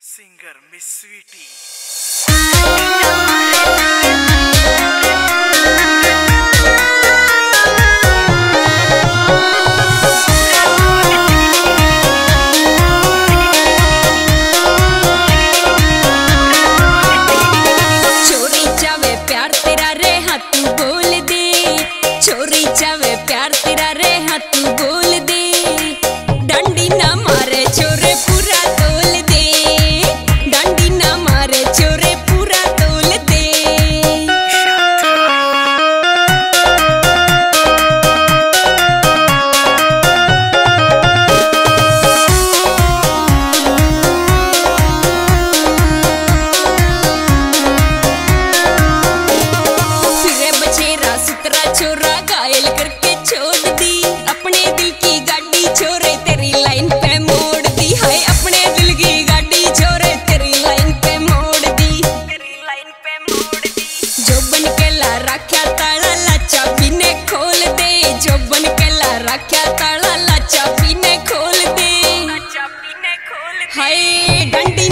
singer Miss Sweetie.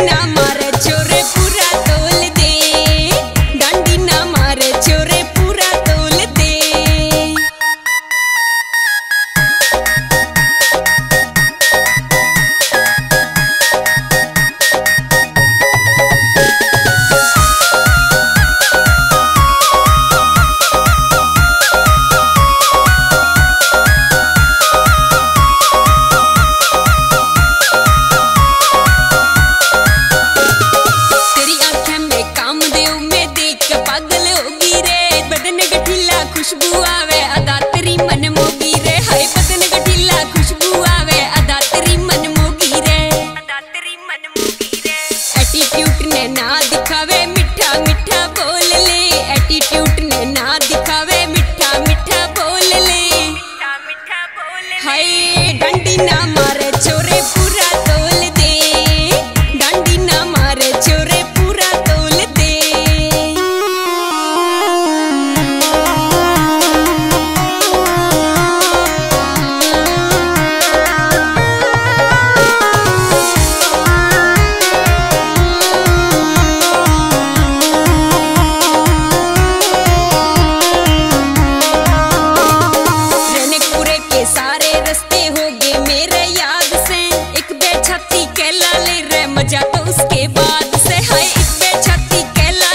not my ना दिख मज़ा तो उसके बाद से है। इसमें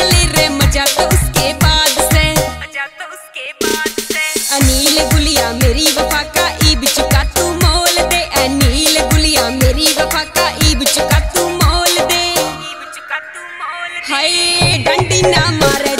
ले रे मज़ा तो उसके बाद से। मज़ा तो उसके बाद से। अनिल गुलिया मेरी वफा का तू मोल दे। अनिल गुलिया मेरी वफा का तू मोल दे। हाय डंडी ना मारे